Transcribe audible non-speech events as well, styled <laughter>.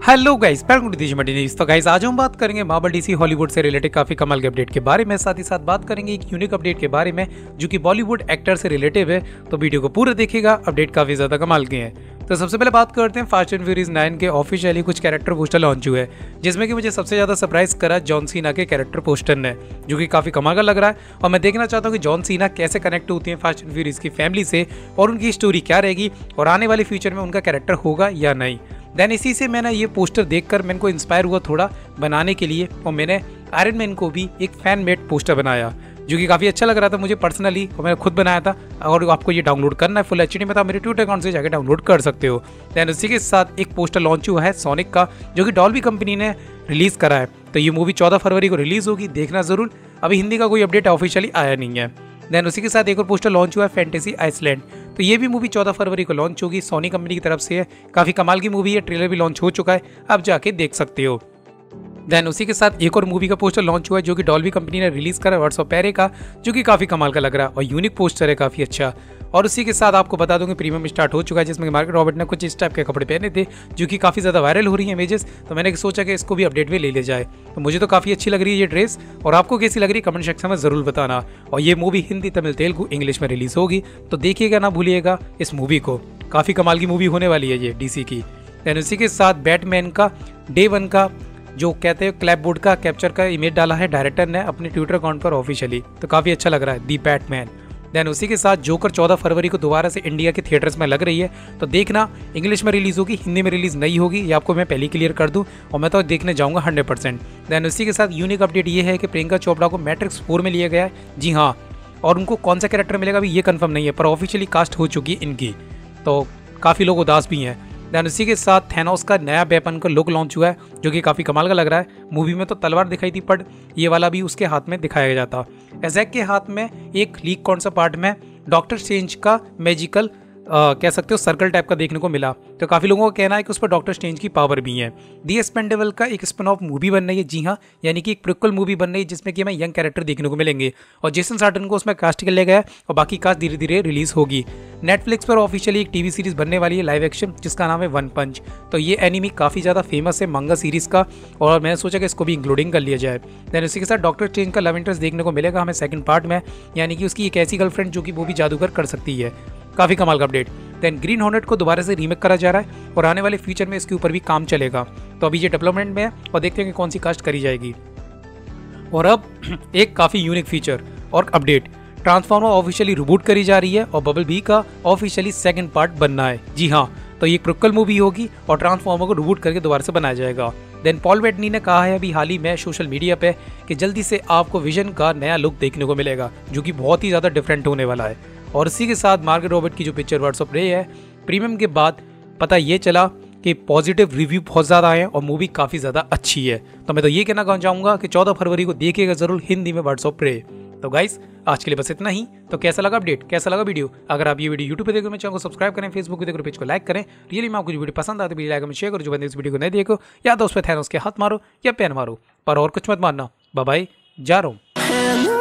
Hello guys welcome to तो guys आज हम बात करेंगे मार्बल डीसी हॉलीवुड से रिलेटेड काफ़ी कमाल के अपडेट के बारे में। साथ ही साथ बात करेंगे एक यूनिक अपडेट के बारे में, जो कि बॉलीवुड एक्टर से रिलेटिव है। तो वीडियो को पूरा देखिएगा अपडेट काफ़ी ज़्यादा कमाल के हैं। तो सबसे पहले बात करते हैं फास्ट एंड फ्यूरीज नाइन के ऑफिशियली कुछ कैरेक्टर पोस्टर लॉन्च हुए जिसमें कि मुझे सबसे ज़्यादा सरप्राइज़ करा जॉन सीना के कैरेक्टर पोस्टर ने, जो कि काफ़ी कमाल का लग रहा है। और मैं देखना चाहता हूँ कि जॉन सीना कैसे कनेक्ट होती है फास्ट एंड फ्यूरीज की फैमिली से, और उनकी स्टोरी क्या रहेगी, और आने वाले फ्यूचर में उनका कैरेक्टर होगा या नहीं। देन इसी से मैंने ये पोस्टर देखकर मैंने को इंस्पायर हुआ थोड़ा बनाने के लिए और मैंने आयरन मैन को भी एक फ़ैन मेड पोस्टर बनाया, जो कि काफ़ी अच्छा लग रहा था मुझे पर्सनली और मैंने खुद बनाया था। और आपको ये डाउनलोड करना है फुल एच में था मेरे ट्विटर अकाउंट से जाकर डाउनलोड कर सकते हो। दैन उसी के साथ एक पोस्टर लॉन्च हुआ है सोनिक का, जो कि डॉल्बी कंपनी ने रिलीज़ करा है। तो ये मूवी चौदह फरवरी को रिलीज़ होगी, देखना ज़रूर। अभी हिंदी का कोई अपडेट ऑफिशियली आया नहीं है। देन उसी के साथ एक और पोस्टर लॉन्च हुआ है फैंटेसी आइसलैंड तो ये भी मूवी चौदह फरवरी को लॉन्च होगी। सोनी कंपनी की तरफ़ से है काफ़ी कमाल की मूवी है। ट्रेलर भी लॉन्च हो चुका है। आप जाके देख सकते हो। देन उसी के साथ एक और मूवी का पोस्टर लॉन्च हुआ है, जो कि डॉल्बी कंपनी ने रिलीज़ करा वर्ड्स ऑफ़ पैरे का, जो कि काफ़ी कमाल का लग रहा है। और यूनिक पोस्टर है, काफ़ी अच्छा। और उसी के साथ आपको बता दूँ कि प्रीमियम स्टार्ट हो चुका है, जिसमें मार्केट रॉबर्ट ने कुछ इस टाइप के कपड़े पहने थे, जो कि काफ़ी ज़्यादा वायरल हो रही है इमेजेस तो मैंने सोचा कि इसको भी अपडेट में ले ले जाए। तो मुझे तो काफ़ी अच्छी लग रही है ये ड्रेस और आपको कैसी लग रही है कमेंट सेक्शन में ज़रूर बताना। और ये मूवी हिंदी, तमिल, तेलुगु इंग्लिश में रिलीज़ होगी। तो देखिएगा ना, भूलिएगा इस मूवी को। काफ़ी कमाल की मूवी होने वाली है ये डीसी की। एंड उसी के साथ बैटमैन का डे वन का, जो कहते हैं क्लैप का कैप्चर का इमेज डाला है डायरेक्टर ने अपने ट्विटर अकाउंट पर ऑफिशियली तो काफ़ी अच्छा लग रहा है दी बैटमैन देन उसी के साथ जोकर 14 फरवरी को दोबारा से इंडिया के थिएटर्स में लग रही है। तो देखना इंग्लिश में रिलीज़ होगी हिंदी में रिलीज़ नहीं होगी, ये आपको मैं पहले क्लियर कर दूँ और मैं तो देखने जाऊँगा हंड्रेड परसेंट देन उसी के साथ यूनिक अपडेट ये है कि प्रियंका चोपड़ा को मैट्रिक्स फोर में लिया गया है। जी हाँ और उनको कौन सा कैरेक्टर मिलेगा अभी ये कन्फर्म नहीं है, पर ऑफिशियली कास्ट हो चुकी है इनकी। तो काफ़ी लोग उदास भी हैं। देन उसी के साथ थैनोस का नया वेपन का लुक लॉन्च हुआ है, जो कि काफ़ी कमाल का लग रहा है। मूवी में तो तलवार दिखाई थी बट ये वाला भी उसके हाथ में दिखाया जाता। एजैक के हाथ में एक लीक कौन सा पार्ट में डॉक्टर चेंज का मैजिकल कह सकते हो सर्कल टाइप का देखने को मिला। तो काफ़ी लोगों का कहना है कि उस पर डॉक्टर स्ट्रेंज की पावर भी है। दी एक्सपेंडेबल का एक स्पिन ऑफ़ मूवी बन रही है, जी हाँ यानी कि एक प्रिक्वल मूवी बन रही है, जिसमें कि हमें यंग कैरेक्टर देखने को मिलेंगे। और जेसन सार्टन को उसमें कास्ट कर लिया गया और बाकी कास्ट धीरे धीरे रिलीज़ होगी। नेटफ्लिक्स पर ऑफिशियली एक टीवी सीरीज़ बनने वाली है लाइव एक्शन जिसका नाम है वन पंच तो ये एनिमी काफ़ी ज़्यादा फ़ेमस है मंगा सीरीज़ का, और मैंने सोचा कि इसको भी इंक्लूडिंग कर लिया जाए। देन उसी के साथ डॉक्टर स्ट्रेंज का लव इंटरेस्ट देखने को मिलेगा हमें सेकंड पार्ट में, यानी कि उसकी एक ऐसी गर्लफ्रेंड जो कि वो भी जादूगर कर सकती है। काफ़ी कमाल का अपडेट देन ग्रीन हॉर्नेट को दोबारा से रीमेक करा जा रहा है और आने वाले फ्यूचर में इसके ऊपर भी काम चलेगा. तो अभी ये डेवलपमेंट में है और देखते हैं कि कौन सी कास्ट करी जाएगी. और अब <clears throat> एक काफ़ी यूनिक फीचर और अपडेट ट्रांसफॉर्मर ऑफिशियली रिबूट करी जा रही है और बबल बी का ऑफिशियली सेकंड पार्ट बनना है. जी हाँ तो ये क्रुकल मूवी होगी और ट्रांसफॉर्मर को रिबूट करके दोबारा से बनाया जाएगा. देन पॉल वेटनी ने कहा है अभी हाल ही में सोशल मीडिया पे कि जल्दी से आपको विजन का नया लुक देखने को मिलेगा, जो कि बहुत ही ज़्यादा डिफरेंट होने वाला है. और इसी के साथ मार्केट रॉबर्ट की जो पिक्चर वर्ड्स ऑफ़ रे है, प्रीमियम के बाद पता ये चला कि पॉजिटिव रिव्यू बहुत ज़्यादा आए और मूवी काफ़ी ज़्यादा अच्छी है। तो मैं तो ये कहना चाहूँगा कि चौदह फरवरी को देखिएगा ज़रूर हिंदी में वर्ड्स ऑफ़ रे। तो गाइस आज के लिए बस इतना ही। तो कैसा लगा अपडेट कैसा लगा वीडियो अगर आप ये वीडियो यूट्यूब पे देखो मैं चैनल को सब्सक्राइब करें फेसबुक पे देखो पेज को लाइक करें। रियली में आपको वीडियो पसंद आती है लाइक में शेयर करो। जो बंदे इस वीडियो को नहीं देखो या तो उस पर थे उसके हाथ मारो या पेन मारो। पर और कुछ मत मारना बाय जा रहा हूँ।